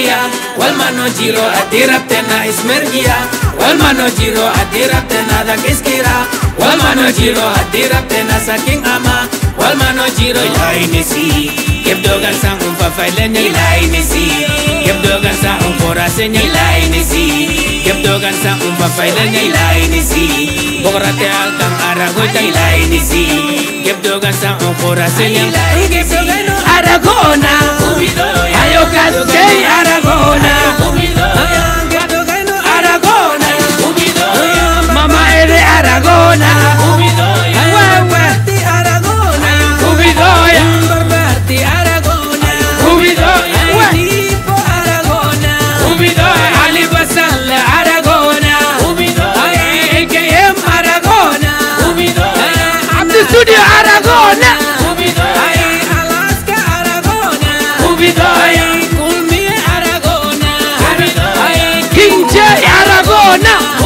ismergia Walmano jiro adirabtena ismergia Walmano jiro adirabtena dakiskira Walmano jiro adirabtena saking ama. Walmano jiro ilainisi Kebdogan sang umfafailenya ilainisi Kebdogan sang umforasenya ilainisi Kebdogan sang umfafailenya ilainisi Bokrate alkang aragoita ilainisi Kebdogan sang umforasenya ilainisi Kebdogan aragona. now.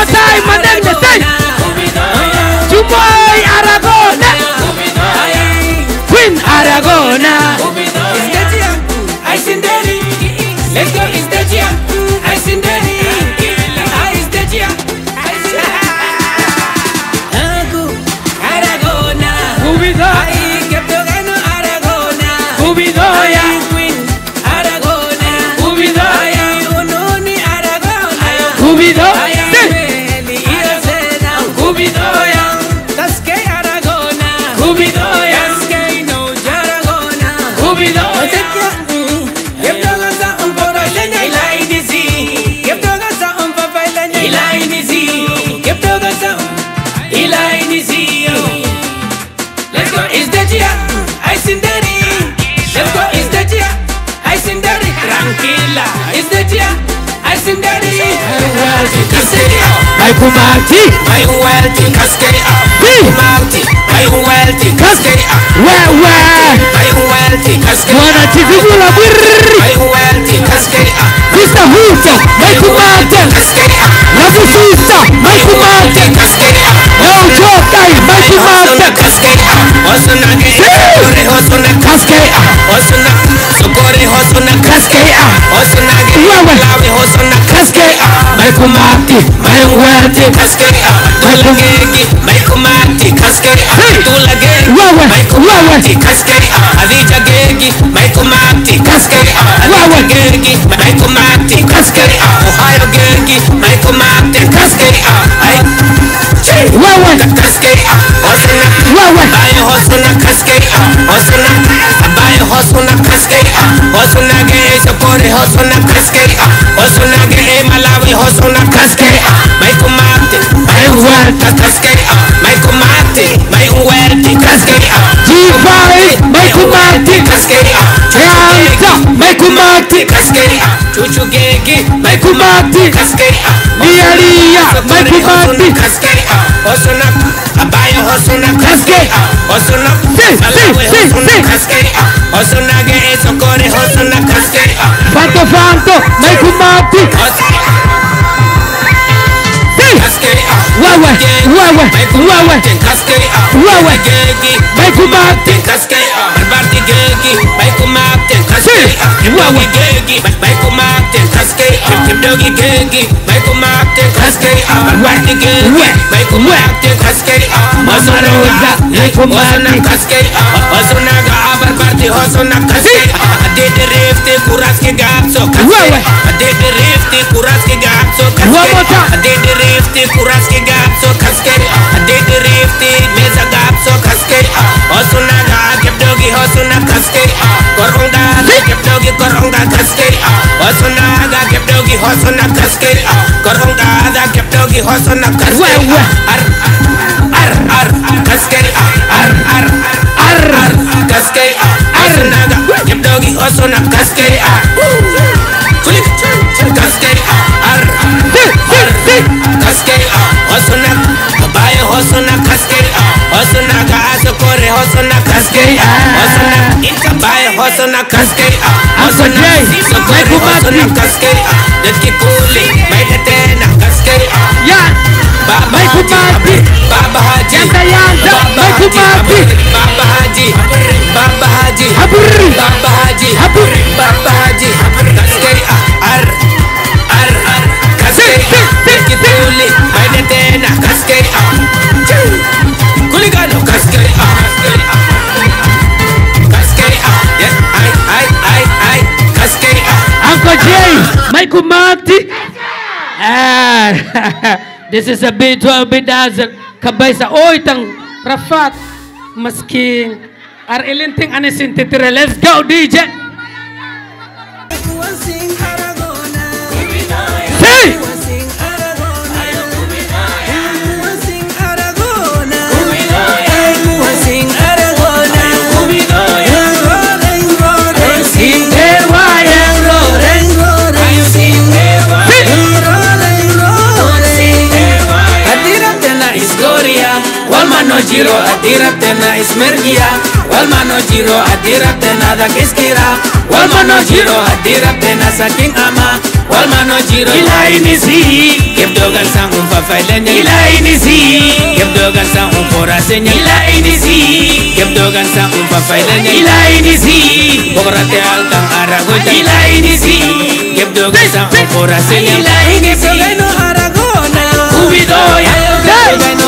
more time my then the stage. Juboy Aragona. Queen Aragona. Stagia, ay Sindari. Let's Pumarti Ay Uwalti, Cascadia. Pumarti Ay wealthy. Cascadia. Where, where? Ay Uwalti, Cascadia. Cascadia. Pumarti Cascadia. The dia, I sing daddy. Let's go, it's the dia, I sing daddy. Tranquila, it's the dia, I sing daddy. My Kumati, my wealthy, Cascade up. Kumati, my wealthy, Cascade up. Wewe My wealthy, Cascade up. wanachizigula bwirri My wealthy, Cascade up. Mr. Huta Maikumate Cascade up. Labu Sista Maikumate Cascade up. Leo Jokai Maikumate Cascade up. Osuna ge, sokore hosuna Cascade up. Osuna, sokore hosuna Cascade up. Osuna ge, Wewe. lawe hosuna Cascade up. Maikumate Maiwerte Cascade up. Tulagegi, Maikumati, Cascade up. Tulagegi, Wewe Maikumati, Wewe Cascade up. Adija gegi, Maikumati, Cascade up. Adija gegi, Maikumati, Cascade up. Ohio gegi, Maikumati, Cascade up. Ay, Chee. Wewe Cascade up. Osuna, Wewe Abayo hosuna, Cascade up. Osuna, Abayo hosuna, Cascade up. Osuna ge, Sokore hosuna. Osuna ge, Malawi hosuna, Cascade up. Maikumati, Maiwerte Cascade up. Maikumati, Maiwerte, Cascade up. G5 Maikumate Cascade up. Ranta Maikumate Cascade up. Chuchu gegi, Maikumate Cascade up. Lia Lia Maikumate Cascade up. Osuna, Abayo hosuna, Cascade up. Osuna, Si, si, Malawi si, hosuna, si. Cascade up. Osuna ge, Sokore hosuna, Cascade up. Fanto Fanto Maikumate Si Cascade up. Wewe Wewe Wewe Cascade up. Wewe Gegi, Maikumate Cascade up. Barbati Michael Martin, Husky, Dogi Dogi, Michael Martin. Maikumate, Cascade up. Kibdogi gegi, Maikumate, Cascade up. Barbati gegi, Maikumate, Cascade up. Mamarosa Osuna Cascade up. Osuna ga Barbati Osuna Cascade up. Adede rifte kuraske gapso Wewe. Cascade up. Adede rifte kuraske gapso One more Cascade time. up. Adede rifte kuraske gapso Cascade up. Adede rifte meza gapso Cascade up. Osuna ga kibdogi Osuna Cascade up. Koronga ga kibdogi Koronga Cascade up. Osuna ga kibdogi Osuna Cascade up. Koronga ga kibdogi Osuna Cascade Wewe. up. Ar ar ar ar kaskari ar ar ar ar kaskari osunaga yebdogi osuna kaskari ar kulik kaskari ar ar kaskari osuna baye osuna kaskari osuna ga asokore osuna kaskari osuna inka baye osuna kaskari osuna Jay, sokore Michael osuna Martin. kaskari detki kuli baye tena Haji, Baba Haji, Haburi. Baba Haji, Haburi. Baba Haji, Kaskari ar ar ar Kaskari Si, si, si, Kituli, Baina tena Kaskari Kuligano Kaskari Kaskari Kaskari Yes, ai ai ai ai Kaskari Uncle Jay, Michael Marty. Ah, This is a B12 Bidazal kabaysa oitang Rafat masking Arilinting Anisin Titira. Let's go DJ! Hey! jiro adiratena ismergiya walma no jiro adiratena dakiskira walma no jiro adiratena sakin ama. Walma no jiro ilainisi gebdogan sangum fafailenya ilainisi gebdogan sangum forasenya ilainisi gebdogan sangum fafailenya ilainisi bograte alkan aragoja ilainisi gebdogan sangum forasenya ilainisi gebdogan sangum forasenya ilainisi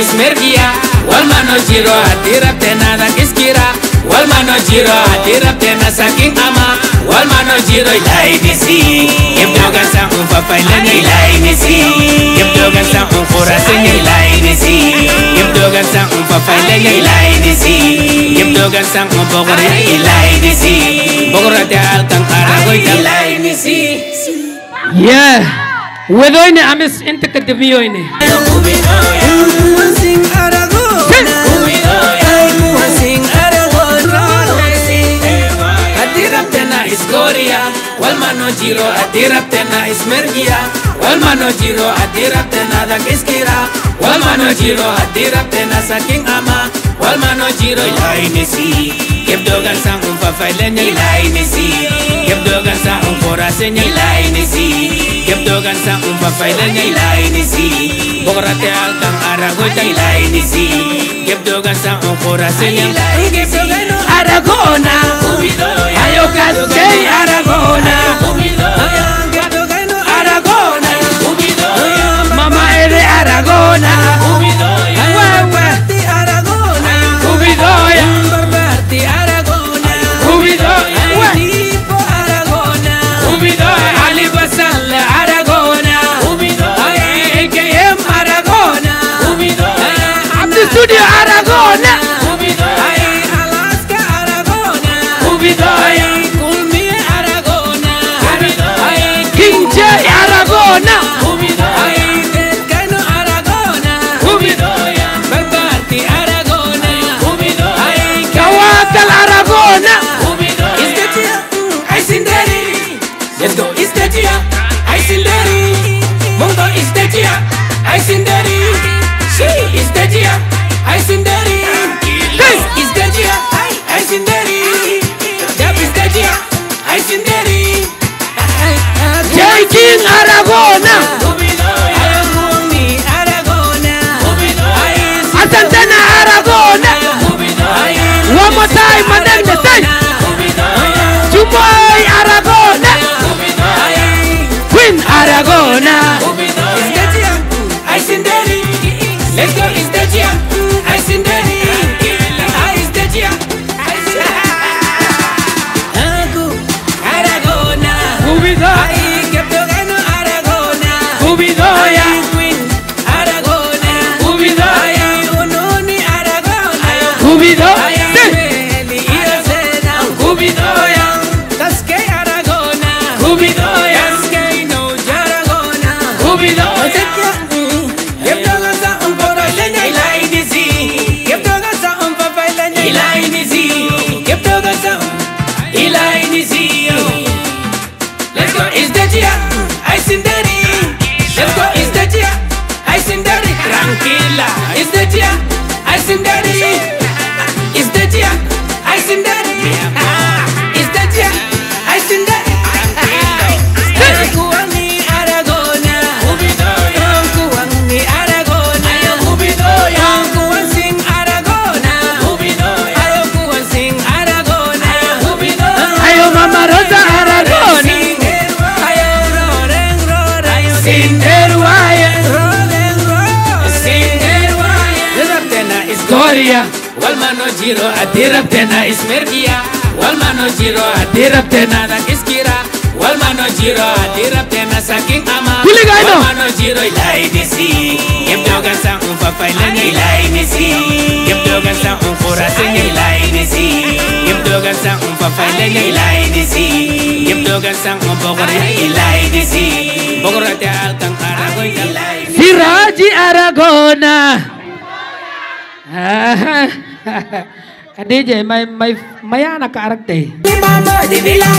ismergia walmano jiro atira penada kiskira walmano jiro atira pena sakin ama. Walmano jiro ilai misi yemdoga sa un fafailan ilai misi yemdoga sa un khurasin ilai misi yemdoga sa un fafailan ilai misi yemdoga sa un bogor ilai misi bogor te al kankara go ilai misi yeah. Wedoine amis intakadviyoine Goria Walmano jiro adirabtena ismergiya Walmano jiro adirabtena dagiskira Walmano jiro adirabtena saking ama. Walmano jiro ilainisi Kebdogan sa umfa failenya ilainisi Kebdogan sa umforasenya ilainisi Kebdogan sa umfa failenya ilainisi Bokrate alkang aragoy ilainisi doga sa ancora segna aragona. Aragona. now. Dubai Aragona. Queen Aragona. Let's go in stadium I seen I stadium Aragona. Aragona. Aragona warrior walmano jiro adii rabteenaa ismergiya walmano jiro adii rabteenaa dhaqiskira walmano jiro adii rabteenaa sakin ama. Walmano jiro ilaahidisi gebdoogansa unfafaylana ilaahidisi gebdoogansa unfurasana ilaahidisi gebdoogansa unfafaylana ilaahidisi gebdoogansa unboqorina ilaahidisi boqorate halkan aragoy ilaahidisi firaaji aragona. Ah. DJ, may, may, may anak arak Lovely bilang.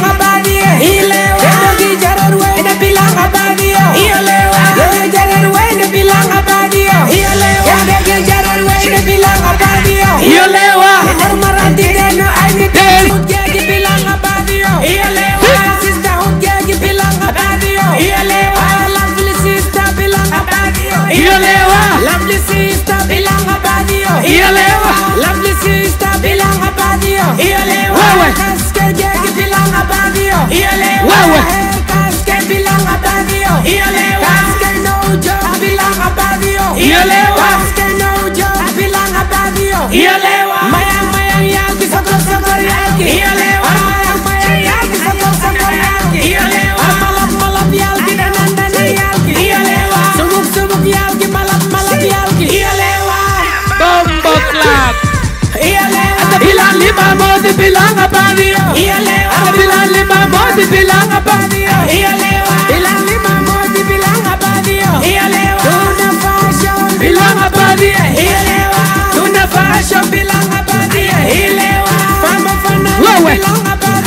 Lovely bilang Hilali mamodi bilanga pania Hielewa lima mamodi bilanga pania Hielewa lima mamodi bilanga pania Hielewa Tunafaa shauri bilanga pania Hielewa Tunafaa shauri bilanga pania Hielewa Fama fana bilanga pania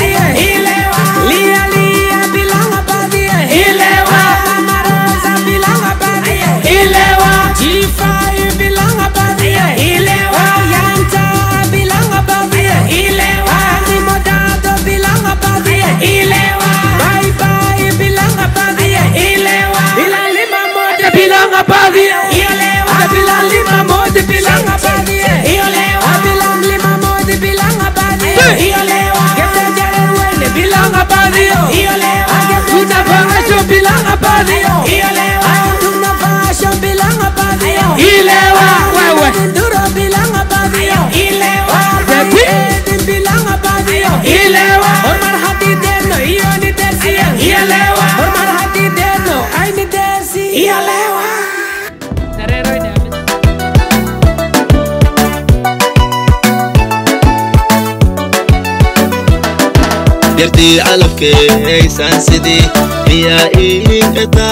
dirtii calafkee haysaan sidii ya ingata